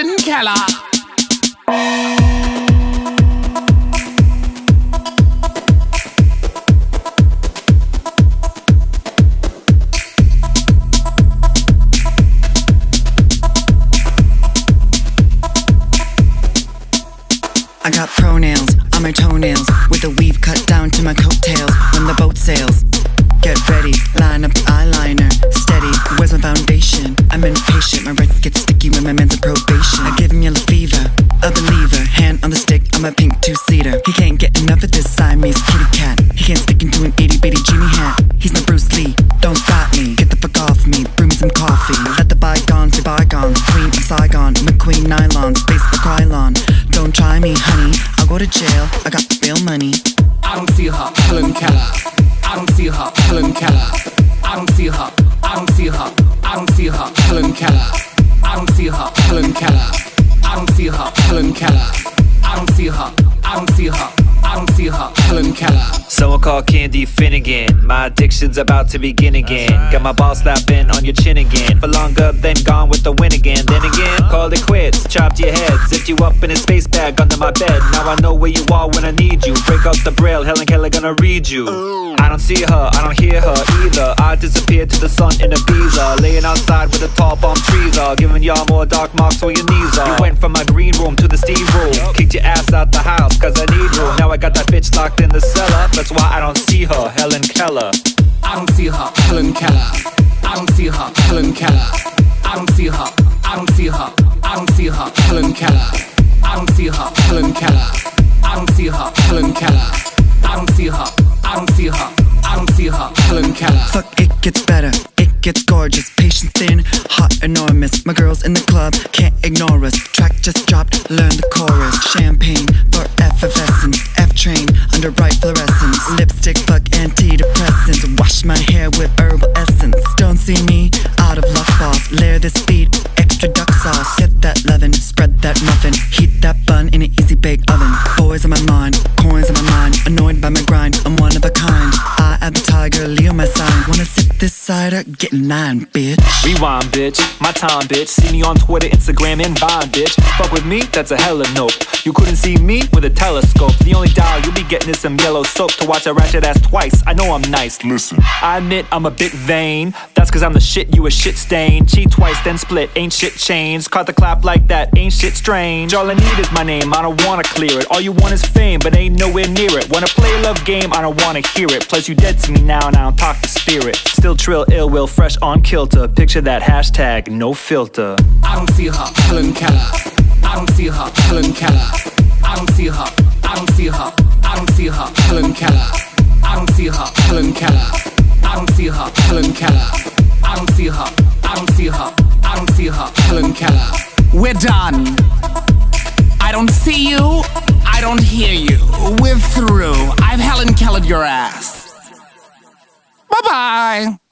Helen Keller. I got pronouns on my toenails with a weave cut down to my coattails when the boat sails. Get ready, line up the eyeliner, steady. Where's my foundation? I'm impatient, my wrists get sticky when my man's in on the I'm a pink two seater. He can't get enough of this Siamese kitty cat. He can't stick into an itty bitty genie hat. He's no Bruce Lee, don't stop me. Get the fuck off me, brew me some coffee. Let the bygones be bygones. Queen of Saigon, McQueen nylons, Face by Krylon. Don't try me, honey. I'll go to jail. I got real money. I don't see her, Helen Keller. I don't see her, Helen Keller. I don't see her, I don't see her, I don't see her, Helen Keller. I don't see her, Helen Keller. I don't see her, Helen Keller. Someone call Candy Finnigan. My addiction's about to begin again. Got my ball slapping on your chin again. For longer than gone with the win again. Then again, called it quits. Chopped your head. Zipped you up in a space bag under my bed. Now I know where you are when I need you. Break out the braille. Helen Keller gonna read you. I don't see her, I don't hear her either. I disappeared to the sun in a Ibiza. Laying outside with the tall palm trees are. Giving y'all more dark marks where your knees are. You went from my green room to the steam room. Kicked your ass out the house cause I need room. Now I got that bitch locked in the cellar. That's why I don't see her, Helen Keller. I don't see her, Helen Keller. I don't see her, Helen Keller. I don't see her, I don't see her, I don't see her, Helen Keller. I don't see her, Helen Keller. I don't see her, Helen Keller. I don't see her, I don't see her, I don't see her, Helen Keller. Fuck, it gets better. It gets gorgeous. Patience thin, hot, enormous. My girls in the club can't ignore us. Track just dropped, learn the chorus. Champagne for effervescence. F train under bright fluorescence. Lipstick, fuck antidepressants. Wash my hair with herbal essence. Don't see me out of luck, boss. Layer this beat, extra duck sauce. Get that lovin', spread that muffin. Heat that bun in an easy bake oven. Boys on my mind, coins on my mind. Annoyed by my grind, I'm one cider? Get in line, bitch. Rewind, bitch. My time, bitch. See me on Twitter, Instagram, and Vine, bitch. Fuck with me, that's a hella nope. You couldn't see me with a telescope. The only dial you'll be getting is some yellow soap to watch a ratchet ass twice. I know I'm nice. Listen, I admit I'm a bit vain. That's cause I'm the shit, you a shit stain. Cheat twice, then split. Ain't shit changed. Caught the clap like that, ain't shit strange. All I need is my name, I don't wanna clear it. All you want is fame, but ain't nowhere near it. Wanna play a love game, I don't wanna hear it. Plus, you dead to me now, and I don't talk to spirit. Still trill, ill will, fresh on kilter. Picture that hashtag, no filter. I don't see her, Helen Keller. I don't see her, Helen Keller. I don't see her, I don't see her, I don't see her, Helen Keller. I don't see her, Helen Keller. I don't see her, Helen Keller. Helen Keller. We're done. I don't see you, I don't hear you. We're through. I've Helen Kellered your ass. Bye bye.